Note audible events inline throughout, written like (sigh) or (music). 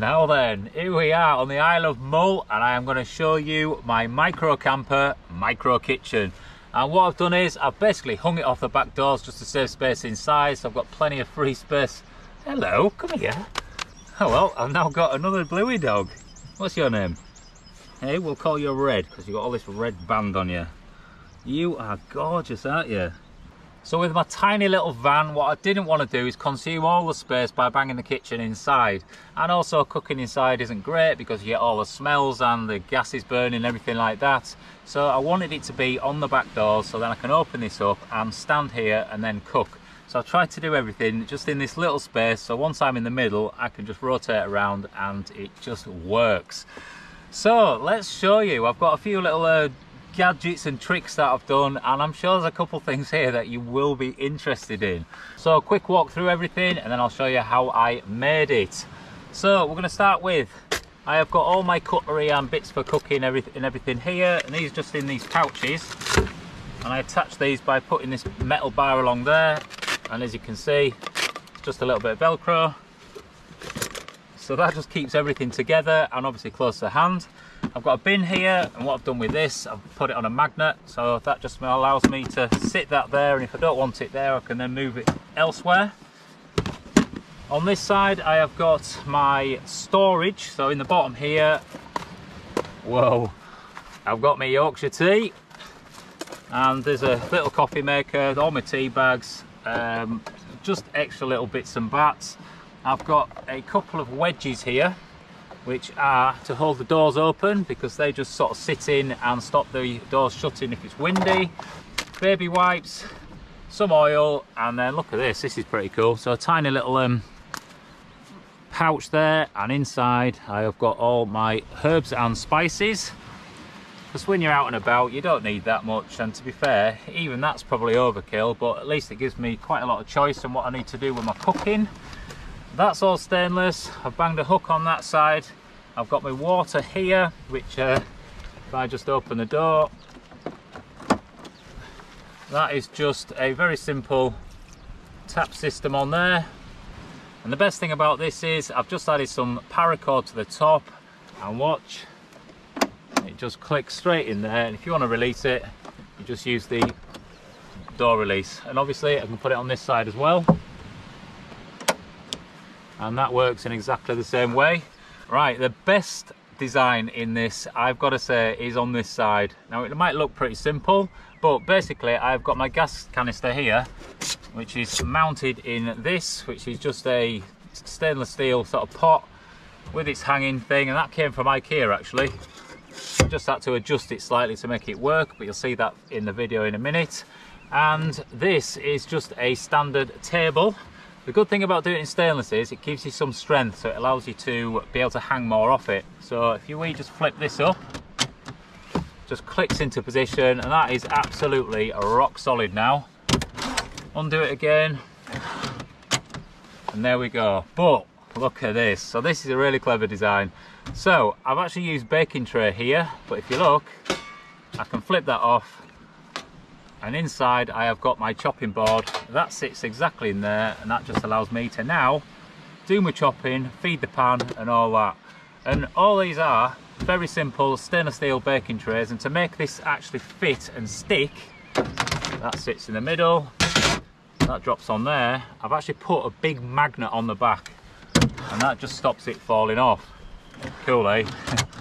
Now then, here we are on the Isle of Mull and I am going to show you my micro camper micro kitchen. And what I've done is I've basically hung it off the back doors just to save space inside so I've got plenty of free space. Hello, come here. Oh well, I've now got another bluey dog. What's your name? Hey, we'll call you Red because you've got all this red band on you. You are gorgeous, aren't you? So with my tiny little van, what I didn't want to do is consume all the space by banging the kitchen inside. And also cooking inside isn't great because you get all the smells and the gas is burning and everything like that. So I wanted it to be on the back doors so then I can open this up and stand here and then cook. So I've tried to do everything just in this little space. So once I'm in the middle, I can just rotate around and it just works. So let's show you. I've got a few little uh, gadgets and tricks that I've done and I'm sure there's a couple things here that you will be interested in. So a quick walk through everything and then I'll show you how I made it. So we're going to start with, I have got all my cutlery and bits for cooking everything, and everything here and these just in these pouches and I attach these by putting this metal bar along there and as you can see it's just a little bit of velcro so that just keeps everything together and obviously close to hand I've got a bin here and what I've done with this I've put it on a magnet. So that just allows me to sit that there and if I don't want it there I can then move it elsewhere. On this side I have got my storage. So in the bottom here whoa I've got my Yorkshire tea. And there's a little coffee maker all my tea bags um, just extra little bits and bats. I've got a couple of wedges here which are to hold the doors open because they just sort of sit in and stop the doors shutting if it's windy. Baby wipes, some oil, and then look at this, this is pretty cool. So a tiny little um, pouch there, and inside I have got all my herbs and spices. Because when you're out and about, you don't need that much, and to be fair, even that's probably overkill, but at least it gives me quite a lot of choice on what I need to do with my cooking. That's all stainless. I've banged a hook on that side. I've got my water here, which uh, if I just open the door, that is just a very simple tap system on there. And the best thing about this is I've just added some paracord to the top and watch, it just clicks straight in there. And if you want to release it, you just use the door release. And obviously I can put it on this side as well and that works in exactly the same way. Right, the best design in this, I've got to say, is on this side. Now it might look pretty simple, but basically I've got my gas canister here, which is mounted in this, which is just a stainless steel sort of pot with its hanging thing, and that came from Ikea actually. Just had to adjust it slightly to make it work, but you'll see that in the video in a minute. And this is just a standard table the good thing about doing it in stainless is it gives you some strength, so it allows you to be able to hang more off it. So if you we just flip this up, just clicks into position, and that is absolutely rock solid now. Undo it again, and there we go. But look at this. So this is a really clever design. So I've actually used baking tray here, but if you look, I can flip that off and inside I have got my chopping board. That sits exactly in there and that just allows me to now do my chopping feed the pan and all that. And all these are very simple stainless steel baking trays. And to make this actually fit and stick that sits in the middle. That drops on there. I've actually put a big magnet on the back and that just stops it falling off. Cool eh (laughs)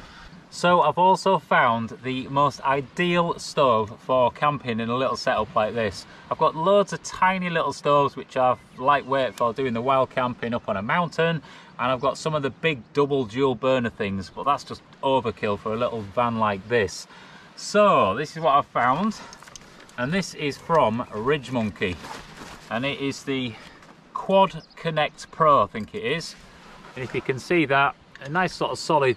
So I've also found the most ideal stove for camping in a little setup like this. I've got loads of tiny little stoves which are lightweight for doing the wild camping up on a mountain and I've got some of the big double dual burner things but that's just overkill for a little van like this. So this is what I've found and this is from RidgeMonkey and it is the Quad Connect Pro I think it is and if you can see that a nice sort of solid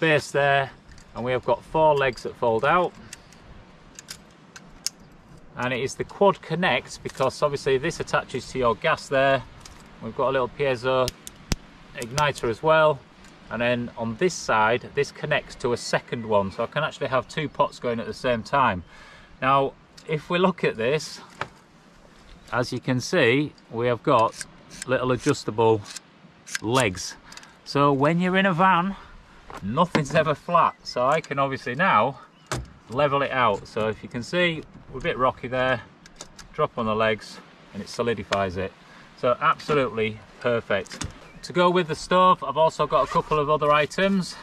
base there and we have got four legs that fold out. And it is the quad connect because obviously this attaches to your gas there. We've got a little piezo igniter as well. And then on this side this connects to a second one. So I can actually have two pots going at the same time. Now if we look at this as you can see we have got little adjustable legs. So when you're in a van, nothing's ever flat. So I can obviously now level it out. So if you can see, we're a bit rocky there, drop on the legs and it solidifies it. So absolutely perfect. To go with the stove, I've also got a couple of other items.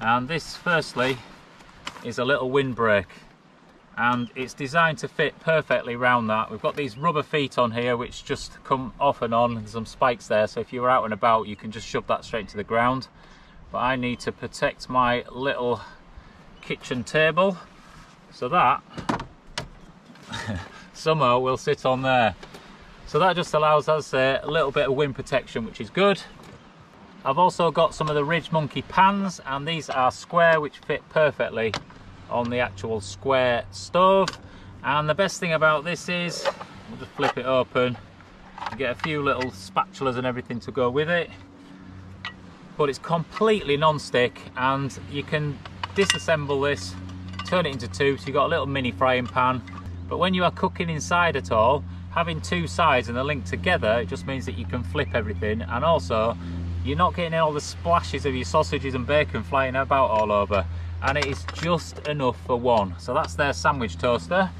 And this firstly is a little windbreak and it's designed to fit perfectly around that. We've got these rubber feet on here which just come off and on, There's some spikes there so if you're out and about you can just shove that straight to the ground. But I need to protect my little kitchen table so that (laughs) somehow will sit on there. So that just allows us a little bit of wind protection which is good. I've also got some of the RidgeMonkey pans and these are square which fit perfectly on the actual square stove and the best thing about this is we'll just flip it open get a few little spatulas and everything to go with it but it's completely non-stick and you can disassemble this turn it into two so you've got a little mini frying pan but when you are cooking inside at all having two sides and they're linked together it just means that you can flip everything and also you're not getting all the splashes of your sausages and bacon flying about all over and it is just enough for one. So that's their sandwich toaster.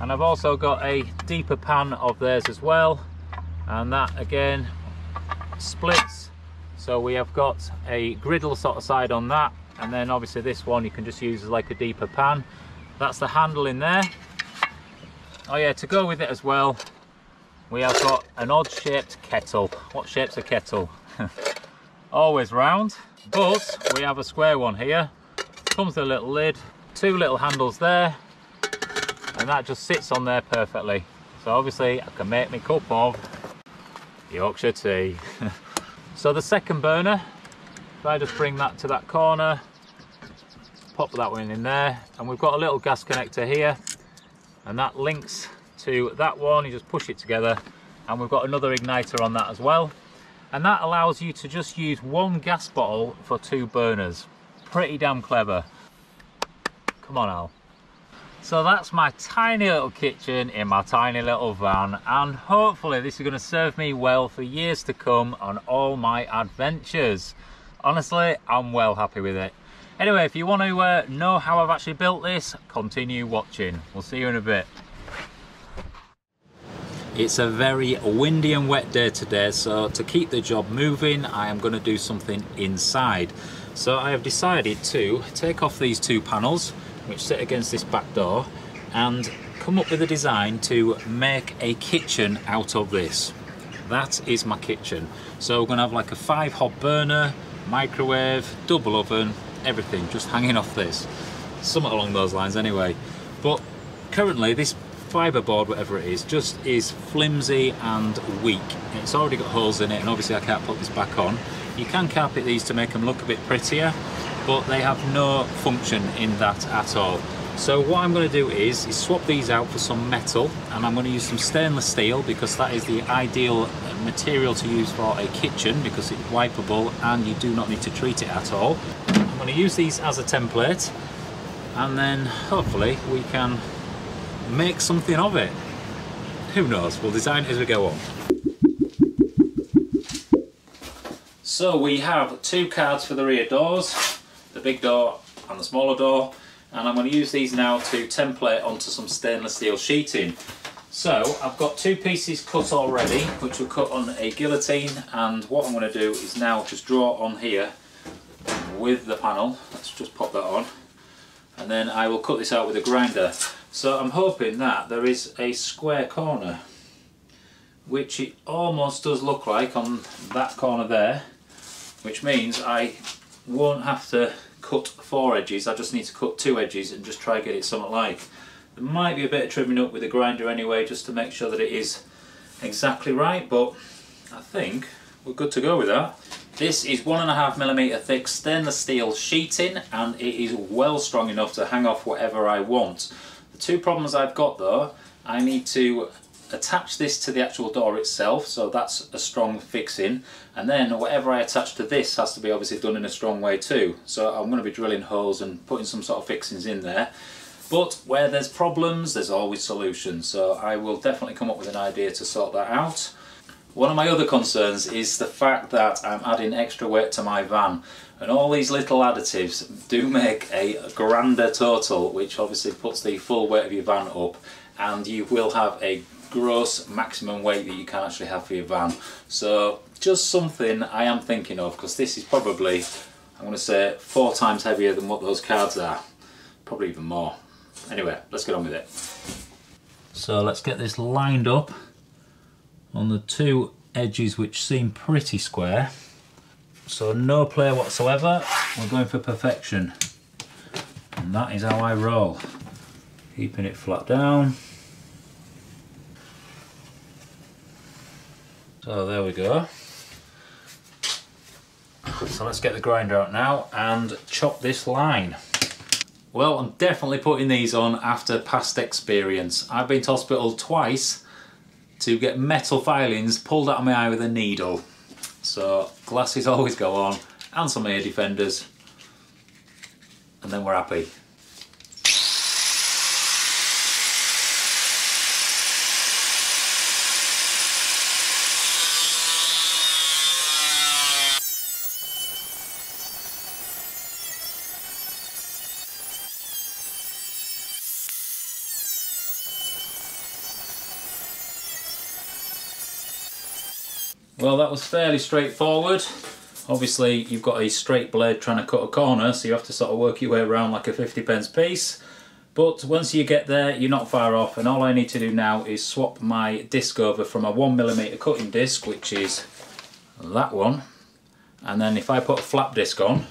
And I've also got a deeper pan of theirs as well. And that again splits. So we have got a griddle sort of side on that. And then obviously this one you can just use as like a deeper pan. That's the handle in there. Oh yeah, to go with it as well, we have got an odd shaped kettle. What shape's a kettle? (laughs) Always round, but we have a square one here comes with a little lid, two little handles there, and that just sits on there perfectly. So obviously I can make my cup of Yorkshire tea. (laughs) so the second burner, if I just bring that to that corner, pop that one in there, and we've got a little gas connector here, and that links to that one, you just push it together, and we've got another igniter on that as well. And that allows you to just use one gas bottle for two burners pretty damn clever. Come on, Al. So that's my tiny little kitchen in my tiny little van and hopefully this is going to serve me well for years to come on all my adventures. Honestly, I'm well happy with it. Anyway, if you want to uh, know how I've actually built this, continue watching. We'll see you in a bit. It's a very windy and wet day today, so to keep the job moving, I am going to do something inside. So I have decided to take off these two panels which sit against this back door and come up with a design to make a kitchen out of this. That is my kitchen. So we're to have like a five hob burner, microwave, double oven, everything just hanging off this. Somewhat along those lines anyway. But currently this fibre board, whatever it is, just is flimsy and weak. It's already got holes in it and obviously I can't put this back on. You can carpet these to make them look a bit prettier, but they have no function in that at all. So what I'm going to do is, is swap these out for some metal and I'm going to use some stainless steel because that is the ideal material to use for a kitchen because it's wipeable and you do not need to treat it at all. I'm going to use these as a template and then hopefully we can make something of it. Who knows, we'll design it as we go on. So we have two cards for the rear doors, the big door and the smaller door, and I'm going to use these now to template onto some stainless steel sheeting. So I've got two pieces cut already, which will cut on a guillotine, and what I'm going to do is now just draw on here with the panel. Let's just pop that on, and then I will cut this out with a grinder. So I'm hoping that there is a square corner, which it almost does look like on that corner there, which means I won't have to cut four edges, I just need to cut two edges and just try to get it somewhat like. There might be a bit of trimming up with the grinder anyway just to make sure that it is exactly right but I think we're good to go with that. This is one and a half millimeter thick stainless steel sheeting and it is well strong enough to hang off whatever I want. The two problems I've got though, I need to attach this to the actual door itself so that's a strong fixing and then whatever I attach to this has to be obviously done in a strong way too. So I'm going to be drilling holes and putting some sort of fixings in there. But where there's problems there's always solutions. So I will definitely come up with an idea to sort that out. One of my other concerns is the fact that I'm adding extra weight to my van. And all these little additives do make a grander total which obviously puts the full weight of your van up. And you will have a gross maximum weight that you can actually have for your van. So just something I am thinking of because this is probably, I'm going to say, four times heavier than what those cards are. Probably even more. Anyway, let's get on with it. So let's get this lined up on the two edges which seem pretty square. So no play whatsoever, we're going for perfection. And that is how I roll. Keeping it flat down. So there we go. So let's get the grinder out now and chop this line. Well, I'm definitely putting these on after past experience. I've been to hospital twice to get metal filings pulled out of my eye with a needle. So glasses (laughs) always go on and some ear defenders and then we're happy. Well, that was fairly straightforward. Obviously, you've got a straight blade trying to cut a corner, so you have to sort of work your way around like a 50 pence piece. But once you get there, you're not far off, and all I need to do now is swap my disc over from a 1mm cutting disc, which is that one, and then if I put a flap disc on,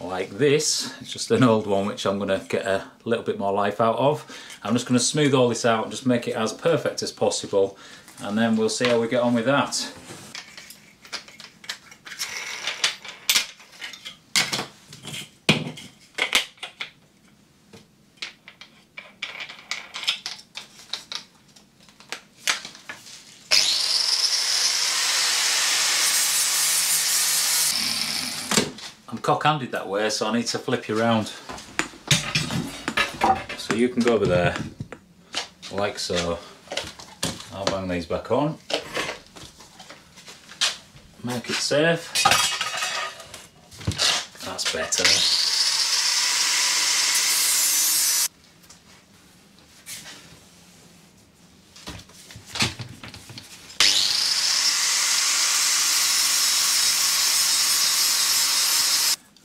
like this, it's just an old one which I'm going to get a little bit more life out of. I'm just going to smooth all this out and just make it as perfect as possible, and then we'll see how we get on with that. I'm cock-handed that way so I need to flip you around so you can go over there like so I'll bang these back on. Make it safe that's better.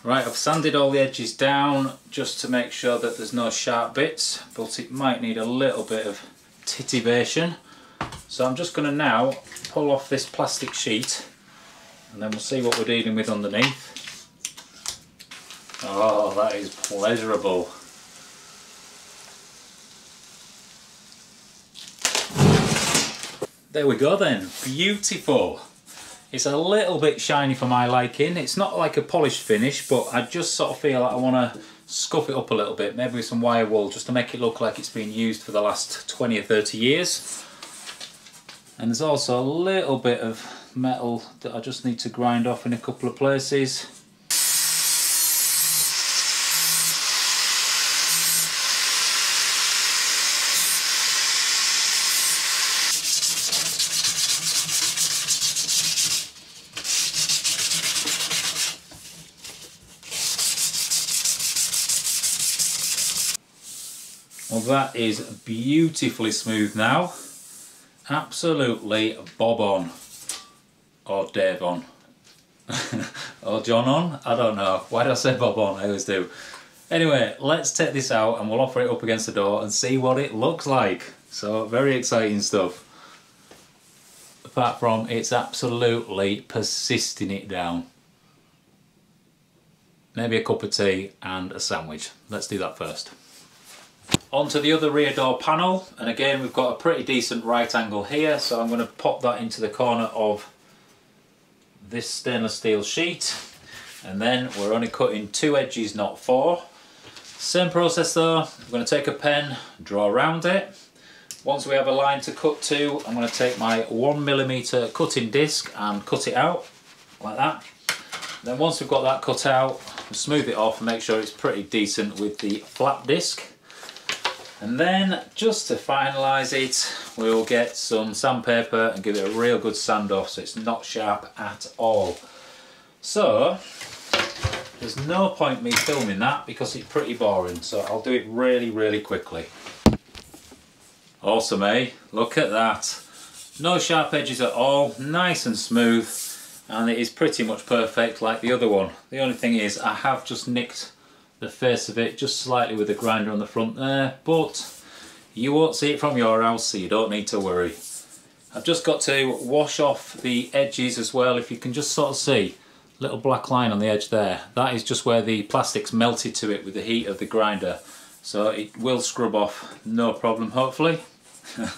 Right, I've sanded all the edges down just to make sure that there's no sharp bits, but it might need a little bit of titivation. So I'm just going to now pull off this plastic sheet and then we'll see what we're dealing with underneath. Oh, that is pleasurable. There we go then, beautiful. It's a little bit shiny for my liking. It's not like a polished finish, but I just sort of feel like I want to scuff it up a little bit, maybe with some wire wool, just to make it look like it's been used for the last 20 or 30 years. And there's also a little bit of metal that I just need to grind off in a couple of places. Well that is beautifully smooth now. Absolutely bob on. Or Dave on. (laughs) or John on? I don't know. Why did I say bob on? I always do. Anyway, let's take this out and we'll offer it up against the door and see what it looks like. So, very exciting stuff. Apart from it's absolutely persisting it down. Maybe a cup of tea and a sandwich. Let's do that first. Onto the other rear door panel and again we've got a pretty decent right angle here so I'm going to pop that into the corner of this stainless steel sheet and then we're only cutting two edges not four. Same process though, I'm going to take a pen, draw around it. Once we have a line to cut to I'm going to take my one millimeter cutting disc and cut it out like that. Then once we've got that cut out, smooth it off and make sure it's pretty decent with the flap disc And then just to finalise it, we'll get some sandpaper and give it a real good sand off so it's not sharp at all. So, there's no point me filming that because it's pretty boring. So I'll do it really, really quickly. Awesome, eh? Look at that. No sharp edges at all, nice and smooth. And it is pretty much perfect like the other one. The only thing is I have just nicked the face of it just slightly with the grinder on the front there but you won't see it from your house so you don't need to worry. I've just got to wash off the edges as well if you can just sort of see. Little black line on the edge there. That is just where the plastic's melted to it with the heat of the grinder. So it will scrub off no problem hopefully. (laughs)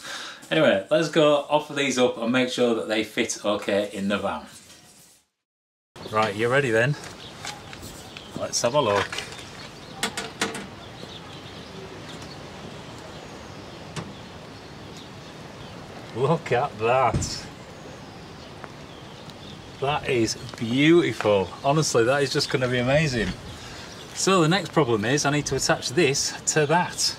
Anyway let's go offer these up and make sure that they fit okay in the van. Right you're ready then? Let's have a look Look at that. That is beautiful. Honestly, that is just going to be amazing. So the next problem is I need to attach this to that.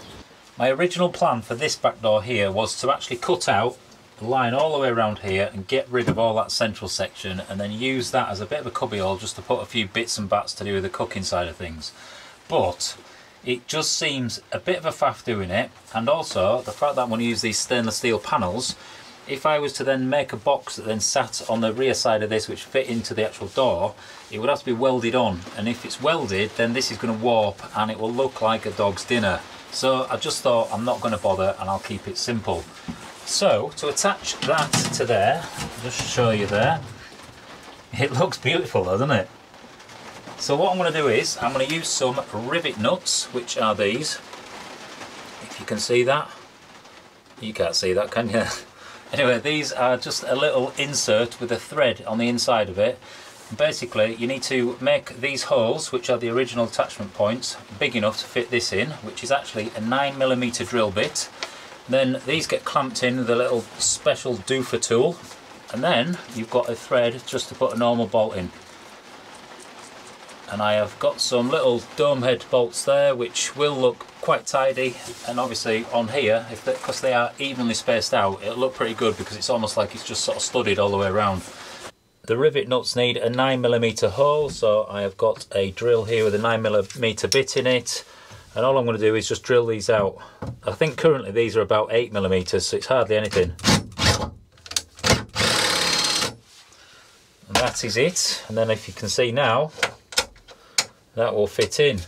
My original plan for this back door here was to actually cut out the line all the way around here and get rid of all that central section and then use that as a bit of a cubbyhole just to put a few bits and bats to do with the cooking side of things. But it just seems a bit of a faff doing it and also the fact that I'm going to use these stainless steel panels if I was to then make a box that then sat on the rear side of this which fit into the actual door it would have to be welded on and if it's welded then this is going to warp and it will look like a dog's dinner. So I just thought I'm not going to bother and I'll keep it simple. So to attach that to there just show you there. It looks beautiful doesn't it so what I'm going to do is, I'm going to use some rivet nuts, which are these. If you can see that. You can't see that, can you? (laughs) anyway, these are just a little insert with a thread on the inside of it. Basically, you need to make these holes, which are the original attachment points, big enough to fit this in, which is actually a 9mm drill bit. Then these get clamped in with a little special doofer tool. And then you've got a thread just to put a normal bolt in and I have got some little dome head bolts there which will look quite tidy and obviously on here if because they, are evenly spaced out it'll look pretty good because it's almost like it's just sort of studded all the way around. The rivet nuts need a 9mm hole so I have got a drill here with a 9mm bit in it and all I'm going to do is just drill these out. I think currently these are about 8mm so it's hardly anything. And that is it and then if you can see now that will fit in.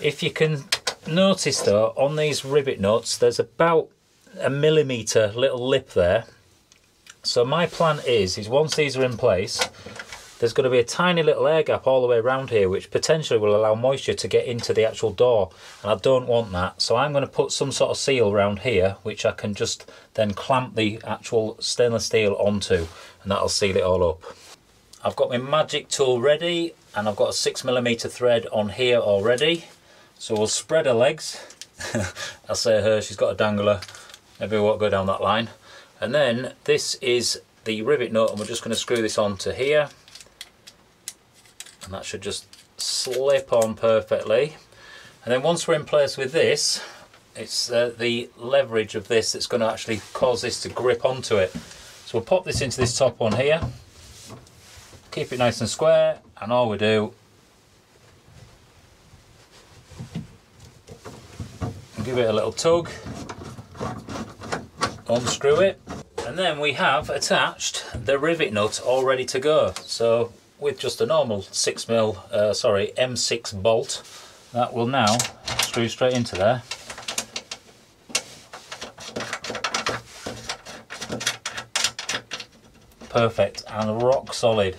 If you can notice though, on these rivet nuts, there's about a millimetre little lip there. So my plan is, is once these are in place, there's going to be a tiny little air gap all the way around here which potentially will allow moisture to get into the actual door and I don't want that so I'm going to put some sort of seal around here which I can just then clamp the actual stainless steel onto and that'll seal it all up. I've got my magic tool ready and I've got a six millimeter thread on here already. So we'll spread her legs. (laughs) I'll say her, she's got a dangler. Maybe we won't go down that line. And then this is the rivet nut and we're just going to screw this onto here. And that should just slip on perfectly. And then once we're in place with this, it's uh, the leverage of this that's going to actually cause this to grip onto it. So we'll pop this into this top one here keep it nice and square and all we do give it a little tug unscrew it and then we have attached the rivet nut all ready to go. So with just a normal 6mm uh, sorry M6 bolt that will now screw straight into there. Perfect and rock solid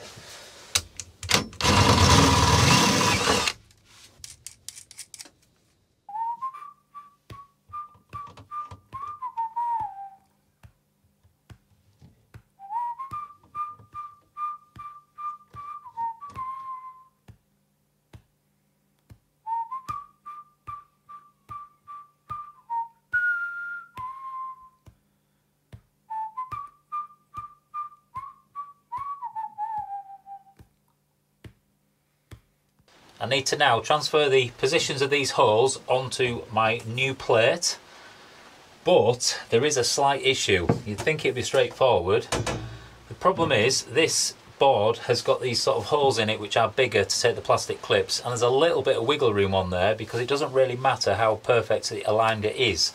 need to now transfer the positions of these holes onto my new plate But there is a slight issue. You'd think it'd be straightforward. The problem is this board has got these sort of holes in it which are bigger to take the plastic clips and there's a little bit of wiggle room on there because it doesn't really matter how perfectly aligned it is.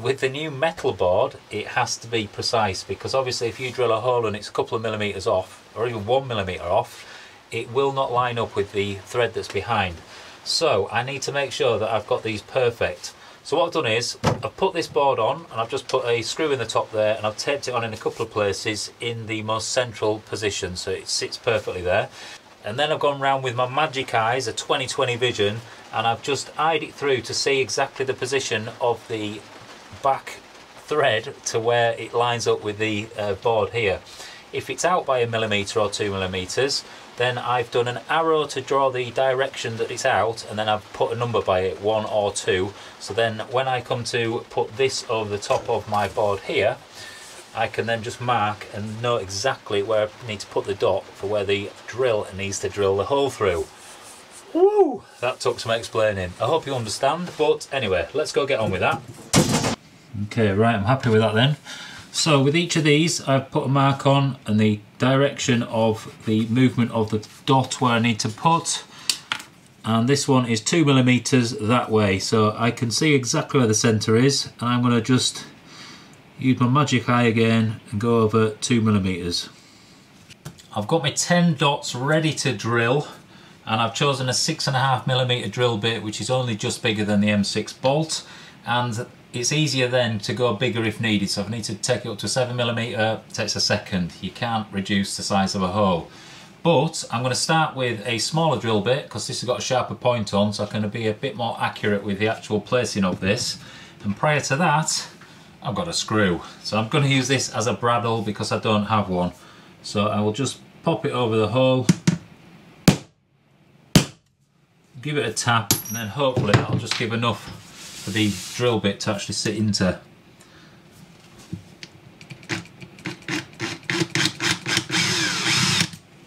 With the new metal board it has to be precise because obviously if you drill a hole and it's a couple of millimetres off or even one millimetre off it will not line up with the thread that's behind. So I need to make sure that I've got these perfect. So what I've done is, I've put this board on and I've just put a screw in the top there and I've taped it on in a couple of places in the most central position so it sits perfectly there. And then I've gone round with my Magic Eyes, a 2020 vision, and I've just eyed it through to see exactly the position of the back thread to where it lines up with the uh, board here. If it's out by a millimetre or two millimetres, then I've done an arrow to draw the direction that it's out and then I've put a number by it, one or two. So then when I come to put this over the top of my board here, I can then just mark and know exactly where I need to put the dot for where the drill needs to drill the hole through. Woo! That took some explaining. I hope you understand, but anyway, let's go get on with that. Okay, right, I'm happy with that then. So with each of these I've put a mark on and the direction of the movement of the dot where I need to put. And this one is two millimeters that way. So I can see exactly where the center is. And I'm going to just use my magic eye again and go over two millimeters. I've got my 10 dots ready to drill. And I've chosen a six and a half millimeter drill bit which is only just bigger than the M6 bolt. And it's easier then to go bigger if needed. So if I need to take it up to 7mm, it takes a second. You can't reduce the size of a hole. But I'm going to start with a smaller drill bit because this has got a sharper point on so I can be a bit more accurate with the actual placing of this. And prior to that, I've got a screw. So I'm going to use this as a bradawl because I don't have one. So I will just pop it over the hole, give it a tap and then hopefully that'll just give enough for the drill bit to actually sit into.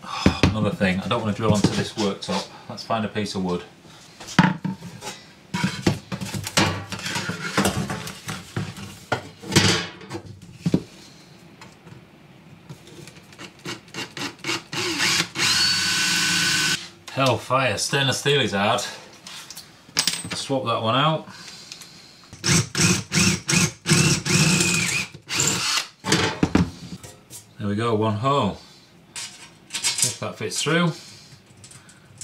(sighs) another thing, I don't want to drill onto this worktop. Let's find a piece of wood. Hellfire, stainless steel is hard. Swap that one out. We go, one hole. If that fits through.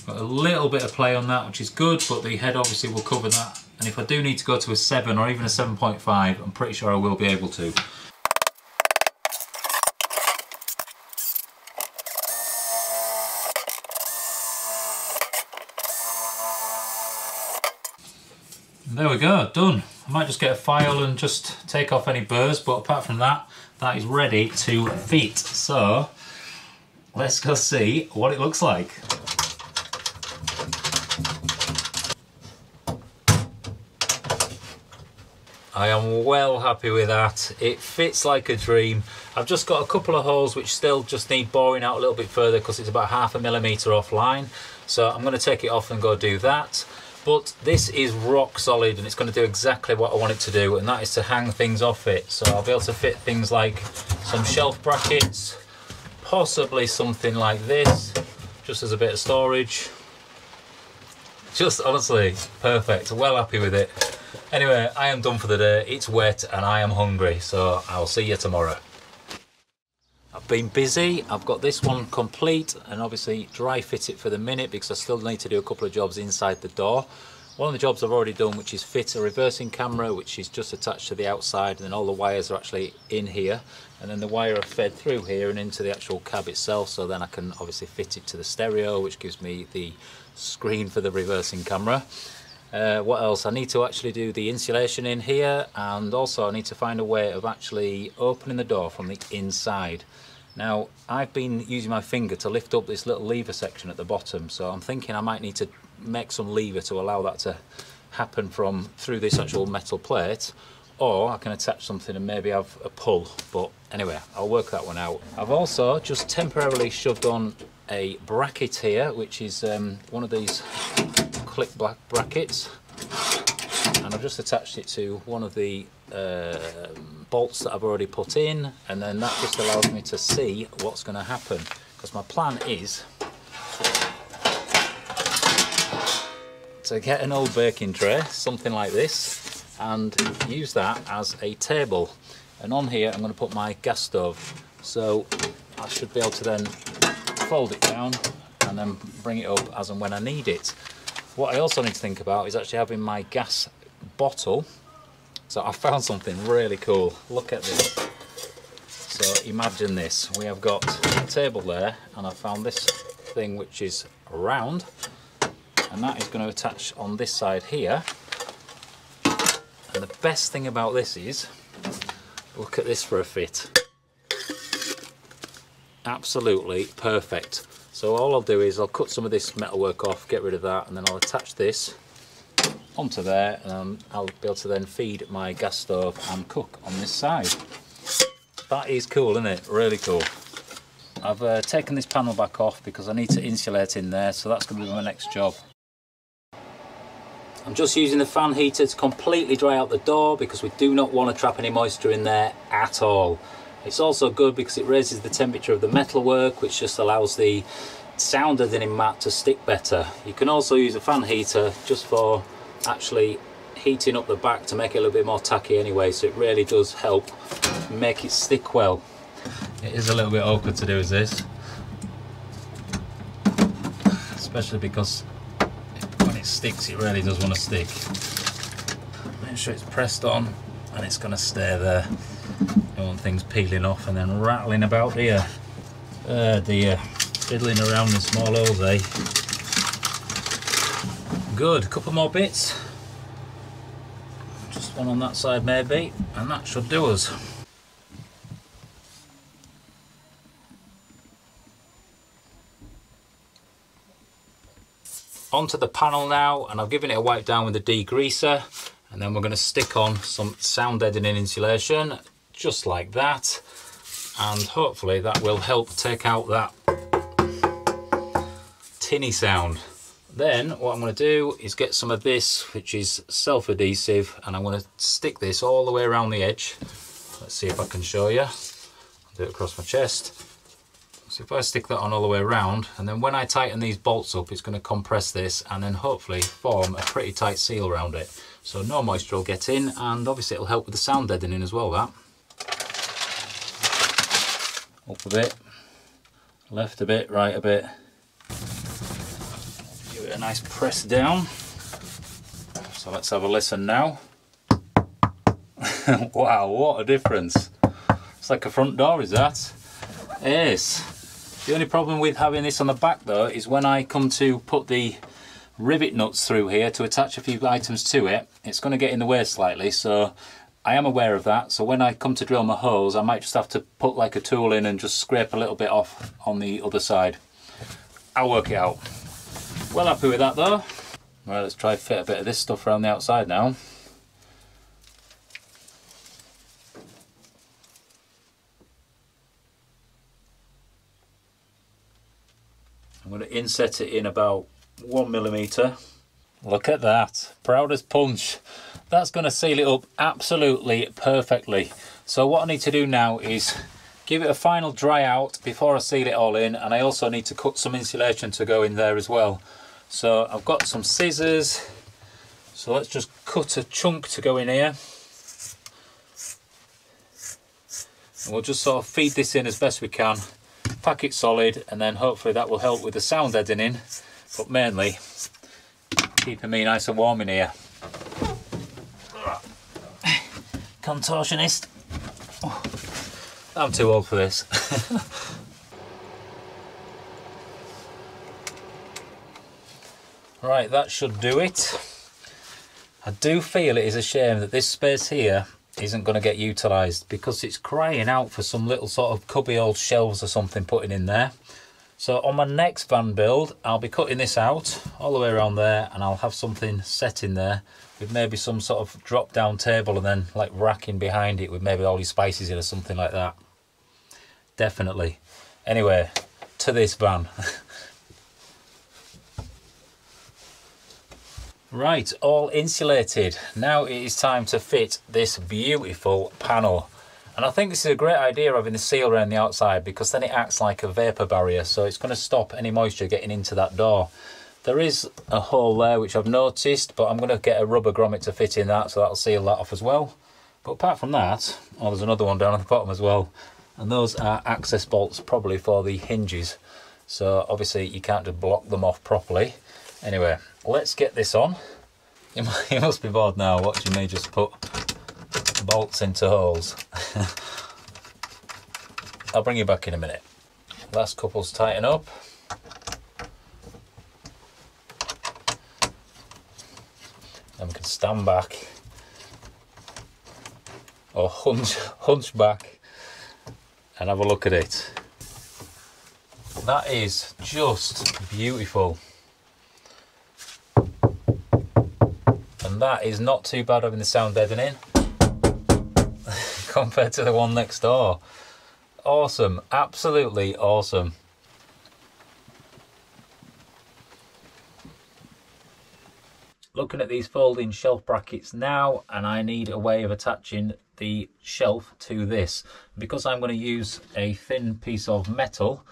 Got a little bit of play on that, which is good, but the head obviously will cover that. And if I do need to go to a 7 or even a 7.5, I'm pretty sure I will be able to. there we go, done. I might just get a file and just take off any burrs, but apart from that, that is ready to fit. So let's go see what it looks like. I am well happy with that. It fits like a dream. I've just got a couple of holes which still just need boring out a little bit further because it's about half a millimetre offline. So I'm going to take it off and go do that but this is rock solid and it's going to do exactly what I want it to do and that is to hang things off it. So I'll be able to fit things like some shelf brackets possibly something like this just as a bit of storage. Just honestly perfect. Well happy with it. Anyway I am done for the day. It's wet and I am hungry so I'll see you tomorrow I've been busy, I've got this one complete and obviously dry fit it for the minute because I still need to do a couple of jobs inside the door. One of the jobs I've already done which is fit a reversing camera which is just attached to the outside and then all the wires are actually in here and then the wire are fed through here and into the actual cab itself so then I can obviously fit it to the stereo which gives me the screen for the reversing camera. Uh, what else? I need to actually do the insulation in here and also I need to find a way of actually opening the door from the inside. Now I've been using my finger to lift up this little lever section at the bottom so I'm thinking I might need to make some lever to allow that to happen from through this actual metal plate or I can attach something and maybe have a pull but anyway I'll work that one out. I've also just temporarily shoved on a bracket here which is um, one of these click black brackets I've just attached it to one of the uh, bolts that I've already put in and then that just allows me to see what's going to happen because my plan is to get an old baking tray something like this and use that as a table. And on here I'm going to put my gas stove. So I should be able to then fold it down and then bring it up as and when I need it. What I also need to think about is actually having my gas bottle. So I found something really cool. Look at this. So imagine this. We have got a table there and I found this thing which is round and that is going to attach on this side here. And the best thing about this is, look at this for a fit. Absolutely perfect. So all I'll do is I'll cut some of this metalwork off, get rid of that, and then I'll attach this onto there and um, I'll be able to then feed my gas stove and cook on this side. That is cool, isn't it? Really cool. I've uh, taken this panel back off because I need to insulate in there, so that's going to be my next job. I'm just using the fan heater to completely dry out the door because we do not want to trap any moisture in there at all. It's also good because it raises the temperature of the metalwork which just allows the sound deadening mat to stick better. You can also use a fan heater just for actually heating up the back to make it a little bit more tacky anyway so it really does help make it stick well. It is a little bit awkward to do as this especially because when it sticks it really does want to stick. Make sure it's pressed on and it's going to stay there. Don't want things peeling off and then rattling about here. Oh dear, fiddling around in small holes eh? Good, a couple more bits. Just one on that side maybe, and that should do us. Onto the panel now, and I've given it a wipe down with a degreaser, and then we're going to stick on some sound deadening insulation, just like that, and hopefully that will help take out that tinny sound. Then what I'm going to do is get some of this, which is self-adhesive, and I'm going to stick this all the way around the edge. Let's see if I can show you. I'll do it across my chest. So if I stick that on all the way around, and then when I tighten these bolts up, it's going to compress this and then hopefully form a pretty tight seal around it. So no moisture will get in, and obviously it'll help with the sound deadening as well, that. Up a bit, left a bit, right a bit a nice press down. So let's have a listen now. (laughs) wow, what a difference. It's like a front door, is that? Yes. The only problem with having this on the back though is when I come to put the rivet nuts through here to attach a few items to it, it's going to get in the way slightly. So I am aware of that. So when I come to drill my holes, I might just have to put like a tool in and just scrape a little bit off on the other side. I'll work it out. Well happy with that though. Right, let's try fit a bit of this stuff around the outside now. I'm going to inset it in about one millimeter. Look at that, proud as punch. That's going to seal it up absolutely perfectly. So what I need to do now is give it a final dry out before I seal it all in and I also need to cut some insulation to go in there as well. So I've got some scissors. So let's just cut a chunk to go in here. And we'll just sort of feed this in as best we can, pack it solid, and then hopefully that will help with the sound deadening, but mainly keeping me nice and warm in here. (laughs) Contortionist. Oh, I'm too old for this. (laughs) Right, that should do it. I do feel it is a shame that this space here isn't going to get utilised because it's crying out for some little sort of cubby old shelves or something putting in there. So on my next van build, I'll be cutting this out all the way around there and I'll have something set in there with maybe some sort of drop down table and then like racking behind it with maybe all your spices in or something like that. Definitely. Anyway, to this van. (laughs) Right, all insulated. Now it is time to fit this beautiful panel. And I think this is a great idea having the seal around the outside because then it acts like a vapor barrier. So it's going to stop any moisture getting into that door. There is a hole there which I've noticed, but I'm going to get a rubber grommet to fit in that so that'll seal that off as well. But apart from that, oh there's another one down at the bottom as well. And those are access bolts probably for the hinges. So obviously you can't just block them off properly. Anyway, let's get this on. (laughs) You must be bored now watching me just put bolts into holes. (laughs) I'll bring you back in a minute. Last couples tighten up. And we can stand back or hunch, (laughs) hunch back and have a look at it. That is just beautiful. And that is not too bad having the sound deadening (laughs) compared to the one next door. Awesome, absolutely awesome. Looking at these folding shelf brackets now and I need a way of attaching the shelf to this. Because I'm going to use a thin piece of metal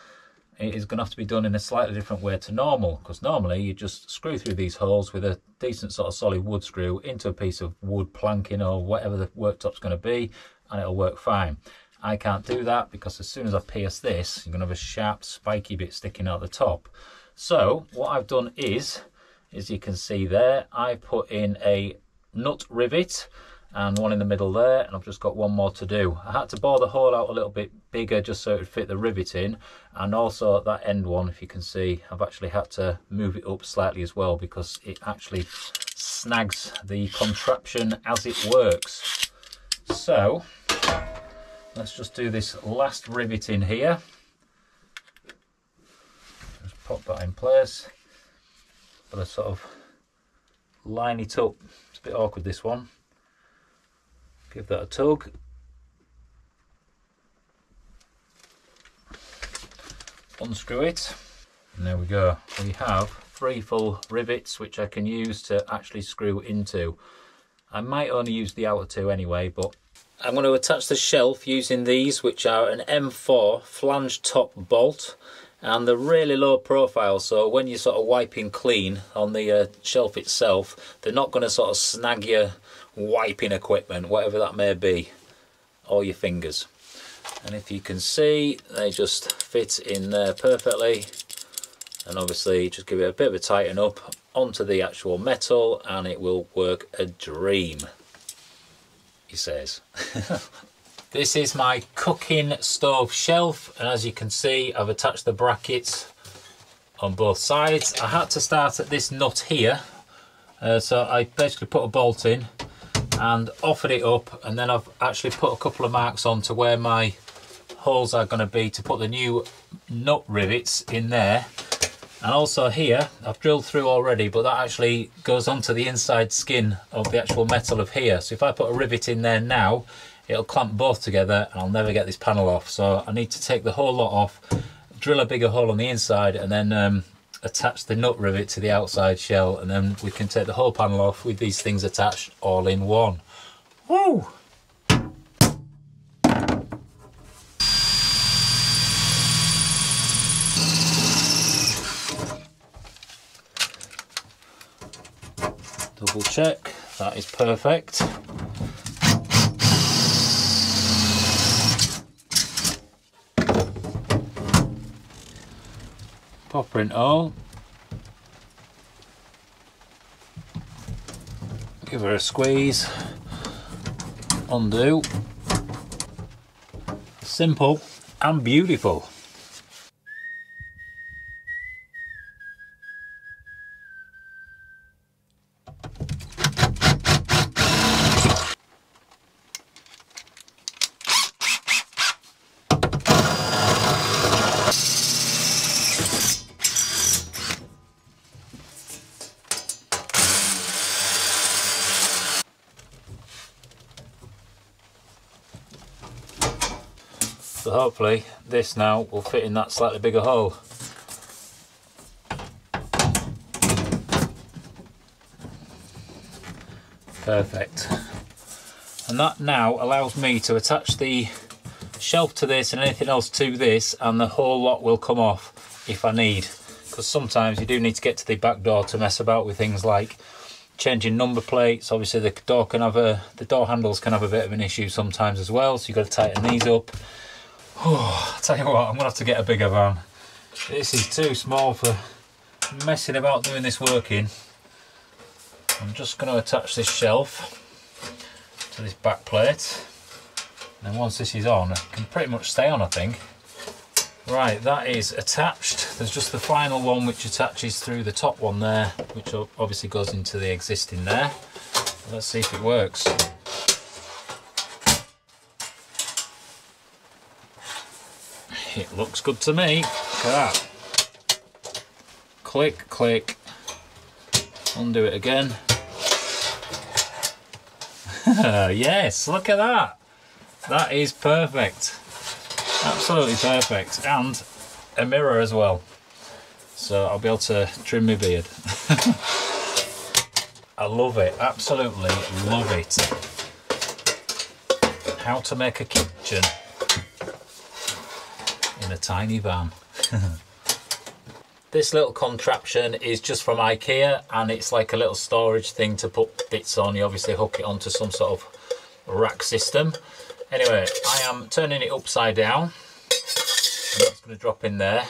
it is going to have to be done in a slightly different way to normal because normally you just screw through these holes with a decent sort of solid wood screw into a piece of wood planking or whatever the worktop's going to be and it'll work fine. I can't do that because as soon as I pierce this you're going to have a sharp spiky bit sticking out the top. So what I've done is, as you can see there, I put in a nut rivet and one in the middle there and I've just got one more to do. I had to bore the hole out a little bit bigger just so it would fit the rivet in and also that end one if you can see I've actually had to move it up slightly as well because it actually snags the contraption as it works. So let's just do this last rivet in here. Just pop that in place. But I sort of line it up. It's a bit awkward this one give that a tug. Unscrew it. And there we go. We have three full rivets which I can use to actually screw into. I might only use the outer two anyway but I'm going to attach the shelf using these which are an M4 flange top bolt. And they're really low profile so when you're sort of wiping clean on the uh, shelf itself they're not going to sort of snag your wiping equipment, whatever that may be, or your fingers. And if you can see, they just fit in there perfectly. And obviously just give it a bit of a tighten up onto the actual metal and it will work a dream, he says. (laughs) this is my cooking stove shelf and as you can see I've attached the brackets on both sides. I had to start at this nut here uh, so I basically put a bolt in and offered it up and then I've actually put a couple of marks on to where my holes are going to be to put the new nut rivets in there. And also here I've drilled through already but that actually goes onto the inside skin of the actual metal of here. So if I put a rivet in there now it'll clamp both together and I'll never get this panel off. So I need to take the whole lot off drill a bigger hole on the inside and then um, attach the nut rivet to the outside shell and then we can take the whole panel off with these things attached all in one. Woo! Double check, that is perfect. Popper and all. Give her a squeeze, undo. Simple and beautiful. So hopefully this now will fit in that slightly bigger hole. Perfect. And that now allows me to attach the shelf to this and anything else to this and the whole lot will come off if I need. Because sometimes you do need to get to the back door to mess about with things like changing number plates. Obviously the door can have a the door handles can have a bit of an issue sometimes as well, so you've got to tighten these up. Oh, (sighs) tell you what, I'm gonna have to get a bigger van. This is too small for messing about doing this working. I'm just to attach this shelf to this back plate. And once this is on, it can pretty much stay on, I think. Right, that is attached. There's just the final one which attaches through the top one there, which obviously goes into the existing there. Let's see if it works. It looks good to me. Look at that. Click, click. Undo it again. (laughs) yes, look at that. That is perfect. Absolutely perfect. And a mirror as well. So I'll be able to trim my beard. (laughs) I love it. Absolutely love it. How to make a kitchen a tiny van. (laughs) this little contraption is just from Ikea and it's like a little storage thing to put bits on. You obviously hook it onto some sort of rack system. Anyway, I am turning it upside down. And that's going to drop in there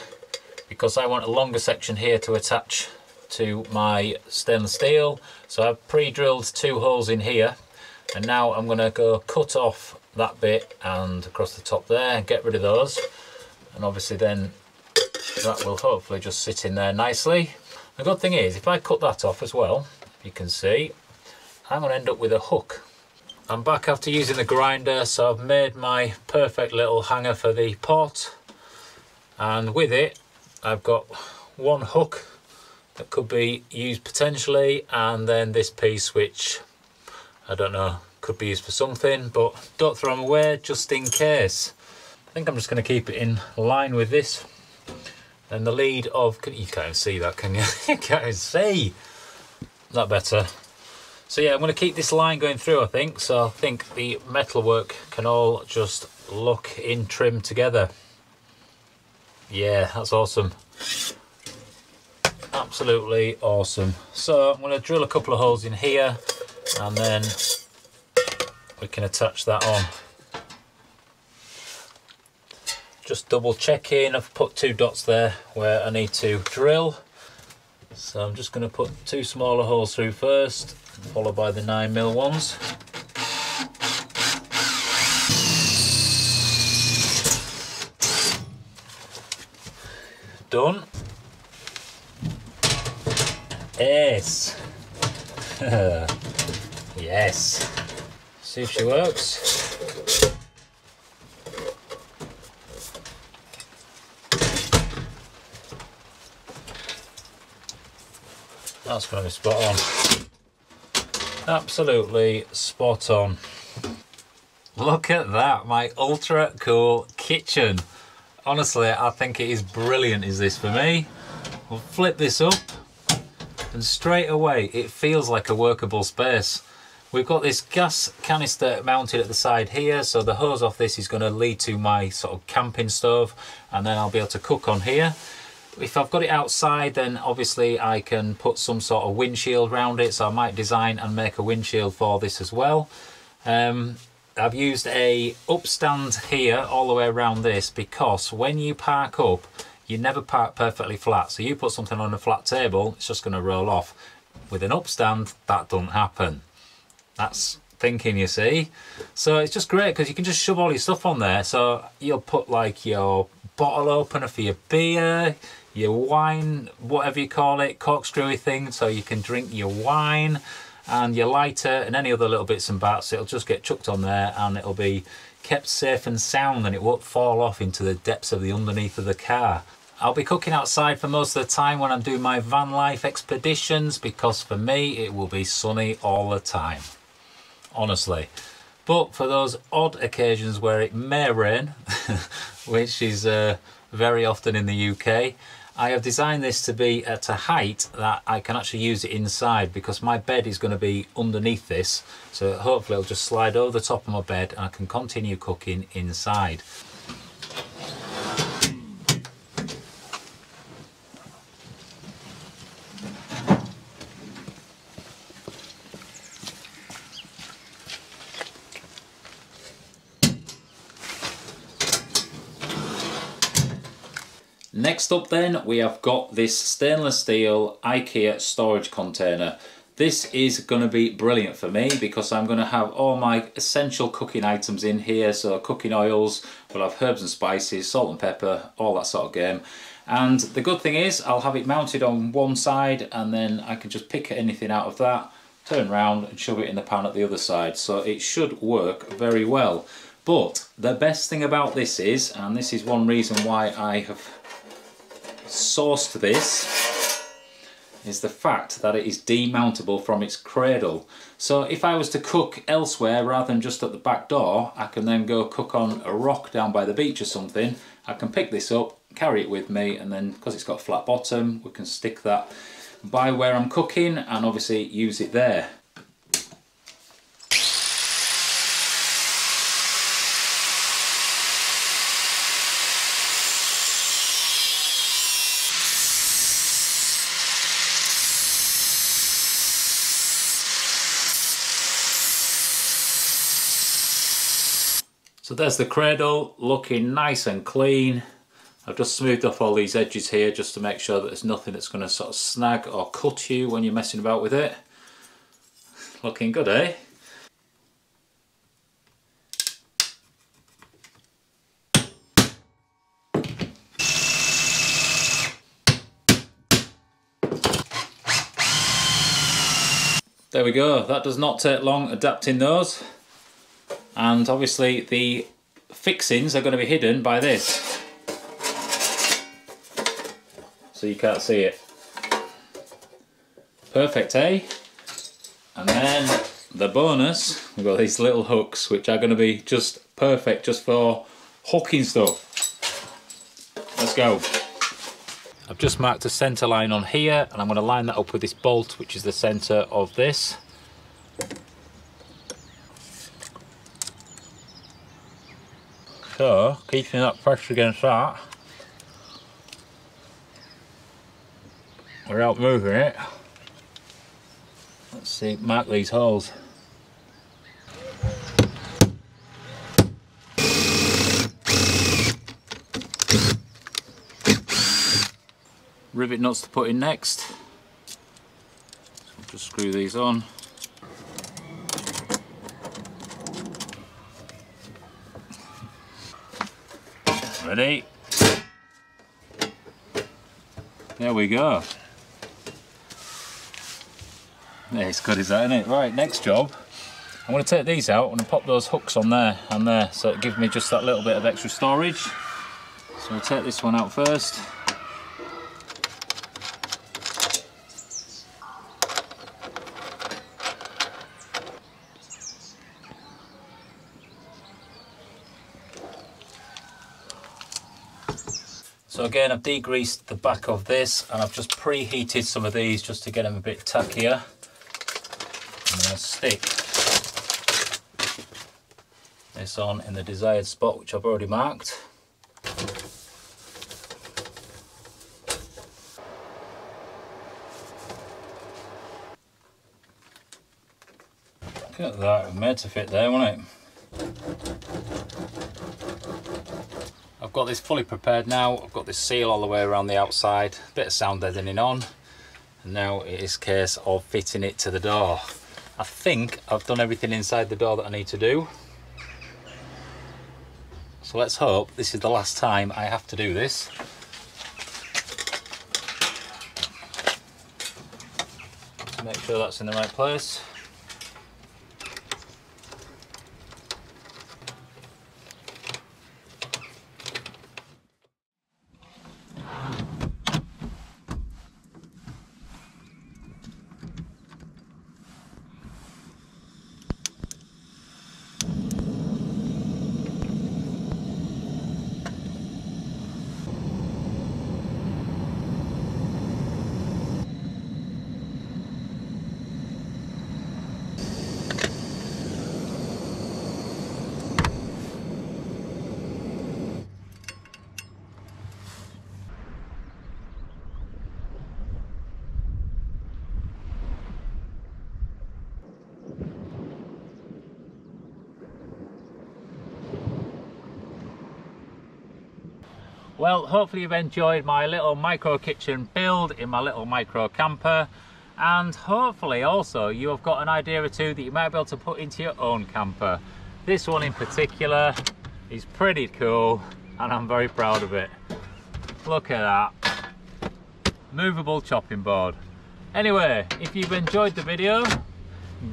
because I want a longer section here to attach to my stainless steel. So I've pre-drilled two holes in here and now I'm going to go cut off that bit and across the top there, get rid of those and obviously then that will hopefully just sit in there nicely. The good thing is if I cut that off as well, you can see, I'm going to end up with a hook. I'm back after using the grinder so I've made my perfect little hanger for the pot and with it I've got one hook that could be used potentially and then this piece which I don't know could be used for something but don't throw them away just in case. Think I'm just going to keep it in line with this. And the lead of, can, you can't see that can you? (laughs) you can't see. That better? So yeah, I'm going to keep this line going through I think. So I think the metalwork can all just look in trim together. Yeah, that's awesome. Absolutely awesome. So I'm going to drill a couple of holes in here and then we can attach that on just double checking. I've put two dots there where I need to drill. So I'm just going to put two smaller holes through first followed by the 9 mil ones. Done. Yes. (laughs) Yes. See if she works That's going to be spot on. Absolutely spot on. Look at that, my ultra cool kitchen. Honestly, I think it is brilliant is this for me. We'll flip this up and straight away it feels like a workable space. We've got this gas canister mounted at the side here, so the hose off this is going to lead to my sort of camping stove, and then I'll be able to cook on here if I've got it outside then obviously I can put some sort of windshield around it. So I might design and make a windshield for this as well. Um, I've used a upstand here all the way around this because when you park up you never park perfectly flat. So you put something on a flat table it's just going to roll off. With an upstand that doesn't happen. That's thinking you see. So it's just great because you can just shove all your stuff on there. So you'll put like your bottle opener for your beer your wine, whatever you call it, corkscrewy thing, so you can drink your wine and your lighter and any other little bits and bats. It'll just get chucked on there and it'll be kept safe and sound and it won't fall off into the depths of the underneath of the car. I'll be cooking outside for most of the time when I'm doing my van life expeditions because for me it will be sunny all the time, honestly. But for those odd occasions where it may rain, (laughs) which is uh, very often in the UK, I have designed this to be at a height that I can actually use it inside because my bed is going to be underneath this. So hopefully it'll just slide over the top of my bed and I can continue cooking inside. Next up then, we have got this stainless steel IKEA storage container. This is going to be brilliant for me because I'm going to have all my essential cooking items in here. So cooking oils, we'll have herbs and spices, salt and pepper, all that sort of game. And the good thing is I'll have it mounted on one side and then I can just pick anything out of that, turn around and shove it in the pan at the other side. So it should work very well. But the best thing about this is, and this is one reason why I have source to this is the fact that it is demountable from its cradle. So if I was to cook elsewhere rather than just at the back door, I can then go cook on a rock down by the beach or something. I can pick this up, carry it with me, and then because it's got a flat bottom, we can stick that by where I'm cooking and obviously use it there. So there's the cradle looking nice and clean. I've just smoothed off all these edges here just to make sure that there's nothing that's going to sort of snag or cut you when you're messing about with it. Looking good, eh? There we go, that does not take long adapting those and obviously the fixings are going to be hidden by this. So you can't see it. Perfect eh? And then the bonus we've got these little hooks which are going to be just perfect just for hooking stuff. Let's go. I've just marked a center line on here and I'm going to line that up with this bolt which is the center of this So, keeping that pressure against that without moving it. Let's see, mark these holes. Rivet nuts to put in next. So just screw these on. Ready? There we go. Yeah, it's good as that, isn't it? Right, next job. I'm going to take these out and pop those hooks on there and there so it gives me just that little bit of extra storage. So we'll take this one out first. Again, I've degreased the back of this and I've just preheated some of these just to get them a bit tackier. I'm going to stick this on in the desired spot, which I've already marked. Look at that, made to fit there, wasn't it? Got this fully prepared now. I've got this seal all the way around the outside, bit of sound deadening on. And now it is case of fitting it to the door. I think I've done everything inside the door that I need to do. So let's hope this is the last time I have to do this. Make sure that's in the right place. Well, hopefully you've enjoyed my little micro kitchen build in my little micro camper. And hopefully also you have got an idea or two that you might be able to put into your own camper. This one in particular is pretty cool and I'm very proud of it. Look at that. Movable chopping board. Anyway, if you've enjoyed the video,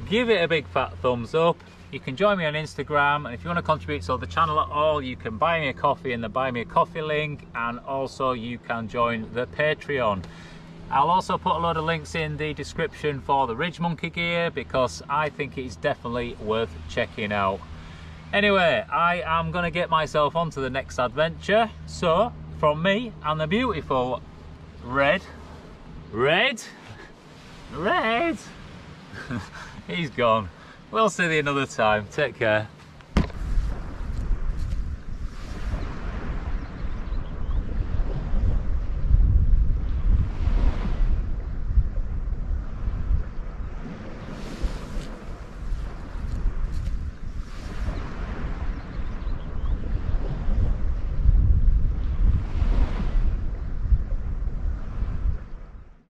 give it a big fat thumbs up. You can join me on Instagram and if you want to contribute to the channel at all, you can buy me a coffee in the buy me a coffee link and also you can join the Patreon. I'll also put a lot of links in the description for the RidgeMonkey gear because I think it's definitely worth checking out. Anyway, I am going to get myself onto the next adventure. So, from me and the beautiful Red, Red, Red, (laughs) he's gone. We'll see you another time. Take care.